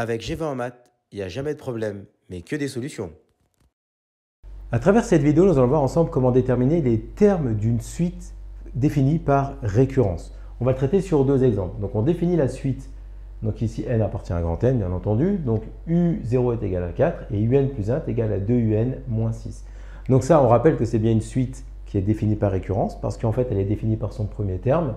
Avec G20 en maths, il n'y a jamais de problème, mais que des solutions. À travers cette vidéo, nous allons voir ensemble comment déterminer les termes d'une suite définie par récurrence. On va le traiter sur deux exemples. Donc on définit la suite, donc ici n appartient à grand n bien entendu, donc u0 est égal à 4 et un plus 1 est égal à 2un moins 6. Donc ça, on rappelle que c'est bien une suite qui est définie par récurrence parce qu'en fait elle est définie par son premier terme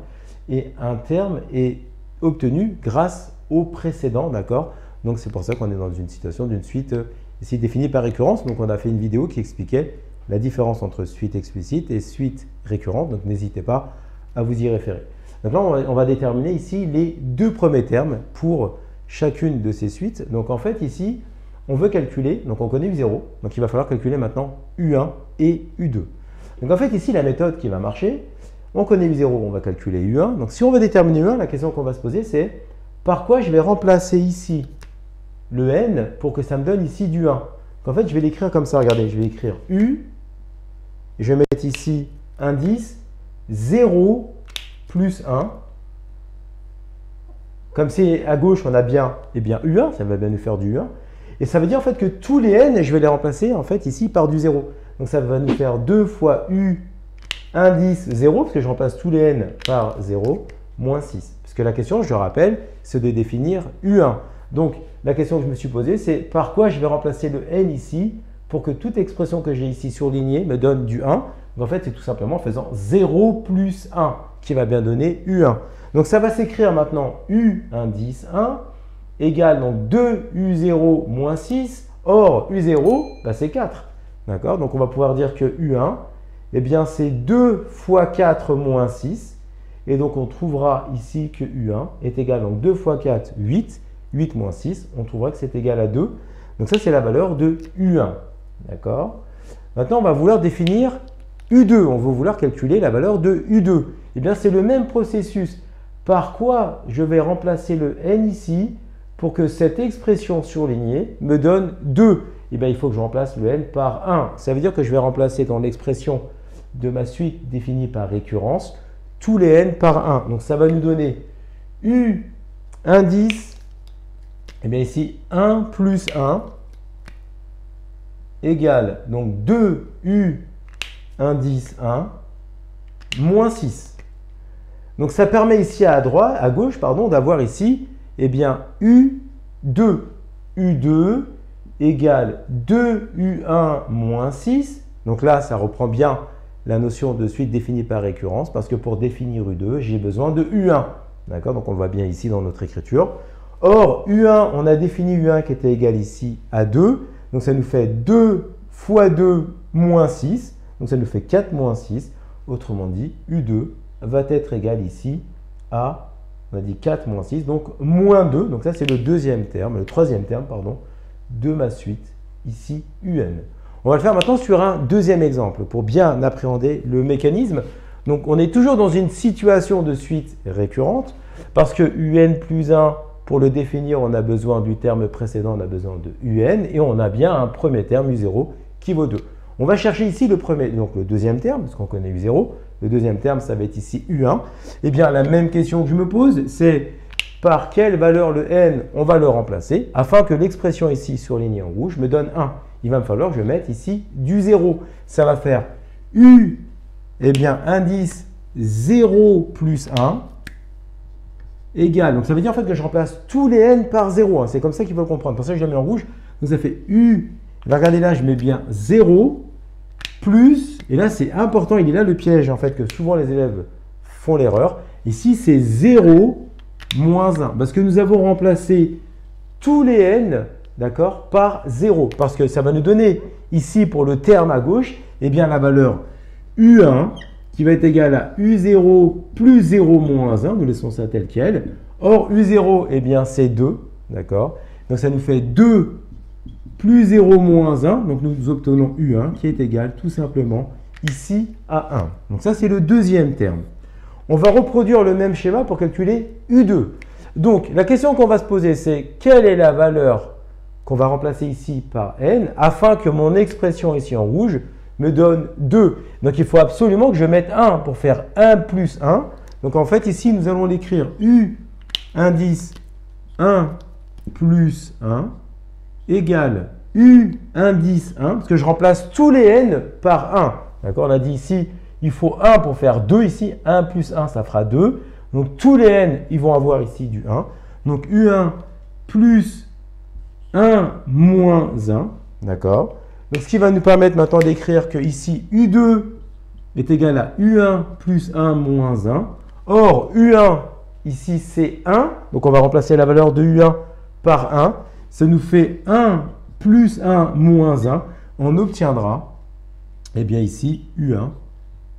et un terme est obtenu grâce au précédent, d'accord? Donc c'est pour ça qu'on est dans une situation d'une suite euh, ici définie par récurrence. Donc on a fait une vidéo qui expliquait la différence entre suite explicite et suite récurrente. Donc n'hésitez pas à vous y référer. Maintenant, on va déterminer ici les deux premiers termes pour chacune de ces suites. Donc en fait ici, on veut calculer, donc on connaît U0, donc il va falloir calculer maintenant U1 et U2. Donc en fait ici, la méthode qui va marcher, on connaît U0, on va calculer U1. Donc si on veut déterminer U1, la question qu'on va se poser c'est par quoi je vais remplacer ici le n pour que ça me donne ici du 1. En fait, je vais l'écrire comme ça. Regardez, je vais écrire u. je vais mettre ici indice 0 plus 1. Comme c'est à gauche, on a bien, eh bien U1, ça va bien nous faire du U1. Et ça veut dire en fait que tous les n, je vais les remplacer en fait ici par du 0. Donc ça va nous faire 2 fois U indice 0, parce que je remplace tous les n par 0, moins 6. Parce que la question, je le rappelle, c'est de définir U1. Donc, la question que je me suis posée, c'est par quoi je vais remplacer le n ici pour que toute expression que j'ai ici surlignée me donne du 1. en fait, c'est tout simplement en faisant 0 plus 1 qui va bien donner U1. Donc, ça va s'écrire maintenant U indice 1 égale donc 2U0 moins 6. Or, U0, bah, c'est 4. D'accord? Donc, on va pouvoir dire que U1, eh bien, c'est 2 fois 4 moins 6. Et donc, on trouvera ici que U1 est égal donc 2 fois 4, 8. 8 moins 6, on trouvera que c'est égal à 2. Donc ça, c'est la valeur de U1. D'accord? Maintenant, on va vouloir définir U2. On va vouloir calculer la valeur de U2. Eh bien, c'est le même processus. Par quoi je vais remplacer le n ici pour que cette expression surlignée me donne 2 Eh bien, il faut que je remplace le n par 1. Ça veut dire que je vais remplacer dans l'expression de ma suite définie par récurrence tous les n par 1. Donc, ça va nous donner U indice et eh bien ici, 1 plus 1 égale donc 2u indice 1 moins 6. Donc ça permet ici à droite, à gauche, pardon, d'avoir ici, eh bien, U2. U2 égale 2U1 moins 6. Donc là, ça reprend bien la notion de suite définie par récurrence, parce que pour définir U2, j'ai besoin de U1. D'accord? Donc on le voit bien ici dans notre écriture. Or, U1, on a défini U1 qui était égal ici à 2. Donc ça nous fait 2 fois 2 moins 6. Donc ça nous fait 4 moins 6. Autrement dit, U2 va être égal ici à, on a dit 4 moins 6, donc moins 2. Donc ça c'est le deuxième terme, le troisième terme, pardon, de ma suite, ici UN. On va le faire maintenant sur un deuxième exemple pour bien appréhender le mécanisme. Donc on est toujours dans une situation de suite récurrente parce que UN plus 1 pour le définir, on a besoin du terme précédent, on a besoin de UN, et on a bien un premier terme, U0, qui vaut 2. On va chercher ici le premier, donc le deuxième terme, parce qu'on connaît U0. Le deuxième terme, ça va être ici U1. Eh bien, la même question que je me pose, c'est par quelle valeur le n on va le remplacer, afin que l'expression ici surlignée en rouge me donne 1. Il va me falloir que je mette ici du 0. Ça va faire U, eh bien, indice 0 plus 1 égale. Donc ça veut dire en fait que je remplace tous les n par 0. Hein. C'est comme ça qu'il faut le comprendre. Pour ça, je le mets en rouge. Donc ça fait U. Regardez là, je mets bien 0 plus. Et là, c'est important. Il est là le piège en fait que souvent les élèves font l'erreur. Ici, c'est 0 moins 1. Parce que nous avons remplacé tous les n, d'accord, par 0. Parce que ça va nous donner ici pour le terme à gauche, eh bien la valeur U1 qui va être égal à U0 plus 0 moins 1. Nous laissons ça tel quel. Or, U0, eh bien, c'est 2. D'accord? Donc, ça nous fait 2 plus 0 moins 1. Donc, nous obtenons U1 qui est égal tout simplement ici à 1. Donc, ça, c'est le deuxième terme. On va reproduire le même schéma pour calculer U2. Donc, la question qu'on va se poser, c'est quelle est la valeur qu'on va remplacer ici par n afin que mon expression ici en rouge me donne 2. Donc il faut absolument que je mette 1 pour faire 1 plus 1. Donc en fait ici nous allons l'écrire U indice 1 plus 1 égale U indice 1, parce que je remplace tous les n par 1. D'accord? On a dit ici, il faut 1 pour faire 2 ici. 1 plus 1, ça fera 2. Donc tous les n, ils vont avoir ici du 1. Donc U1 plus 1 moins 1. D'accord? Donc ce qui va nous permettre maintenant d'écrire que ici U2 est égal à U1 plus 1 moins 1. Or, U1, ici, c'est 1. Donc, on va remplacer la valeur de U1 par 1. Ça nous fait 1 plus 1 moins 1. On obtiendra, eh bien ici, U1,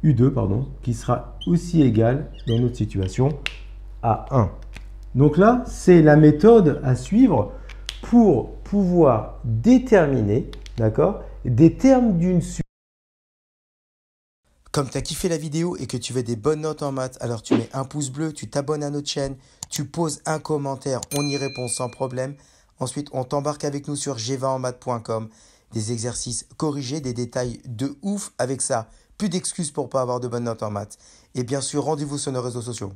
U2, pardon, qui sera aussi égal, dans notre situation, à 1. Donc là, c'est la méthode à suivre pour pouvoir déterminer, d'accord, des termes d'une suite. Comme tu as kiffé la vidéo et que tu veux des bonnes notes en maths, alors tu mets un pouce bleu, tu t'abonnes à notre chaîne, tu poses un commentaire, on y répond sans problème. Ensuite, on t'embarque avec nous sur g20enmaths.com. Des exercices corrigés, des détails de ouf avec ça. Plus d'excuses pour pas avoir de bonnes notes en maths. Et bien sûr, rendez-vous sur nos réseaux sociaux.